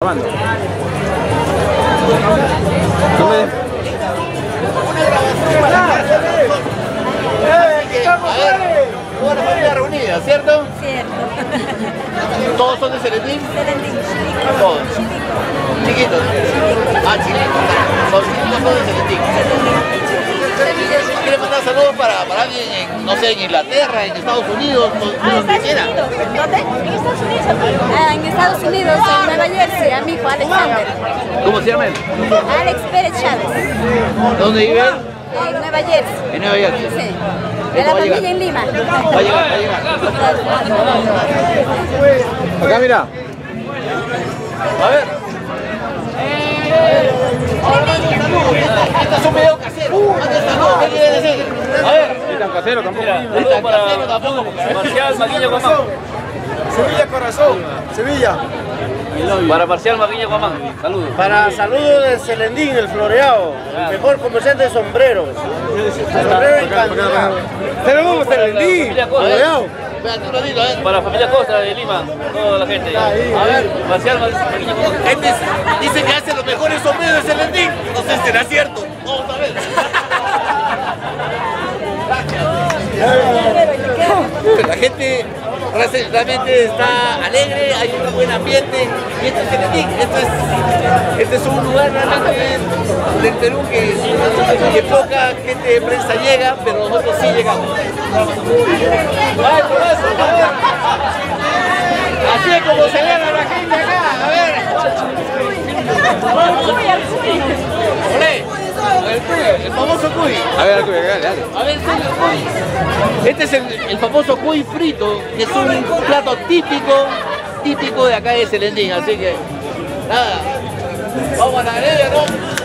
Grabando. Una familia reunida, ¿cierto? Cierto. ¿Todos son de Serentín? Serendín, chico. Todos. Chico. Chiquitos. Ah, chiquitos. Son chiquitos, son de Serentín. ¿Quiere mandar saludos para, para alguien en, no sé, en Inglaterra, en Estados Unidos, Ah, donde Estados quiera? Unidos. ¿Dónde? En Estados Unidos. Ah, en Estados Unidos, en Nueva Jersey, a mi hijo Alexander. ¿Cómo se llama él? Alex Pérez Chávez. ¿Dónde vive? En Nueva Jersey. En Nueva. Sí. De la familia en Lima. Va a llegar, va a llegar. Acá mira. A ver. Casero tampoco. No es tan casero tampoco, porque- Marcial Maguiña Guamán. Sevilla Corazón, Sevilla. Para Marcial Maguiña Guamán. Saludos. Para saludos de Celendín, el floreado, el mejor comerciante de sombreros. Sombrero en cantidad. Saludos, Celendín. Costa. Floreado. ¿eh? Para familia Costa de Lima. Toda la gente. A ver. Marcial Maguiña Guamán. Este es- dice que hace los mejores sombreros de Celentín. No sé si será cierto. Vamos a ver. La gente realmente- está alegre, hay un buen ambiente. Y esto es este es un lugar realmente del Perú que poca gente de prensa llega, pero nosotros sí llegamos. Ay, por eso, a ver. Así es como se gana la gente acá. A ver. Olé, el cuy, famoso cuy. A ver, dale, dale, dale. A ver, cuy. Este es el, el famoso cuy frito, que es un plato típico, típico de acá de Celendín. Así que, nada, vamos a la grilla, ¿no?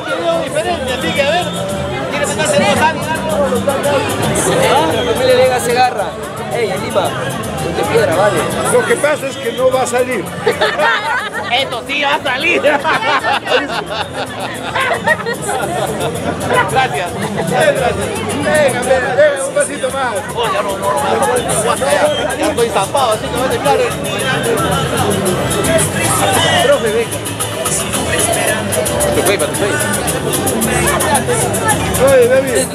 Un video diferente, así que a ver, ¿quiere mandarse dos años? La familia Lega Segarra. Ey, en Lima. Ponte piedra, vale. Lo que pasa es que no va a salir. Esto sí va a salir. Gracias. Venga, venga, venga, un pasito más. Oh, ya no, no, no, no, no, guasta ya. Estoy zampado, así que dejar. Profe, venga. Wait, but wait. Hey, baby.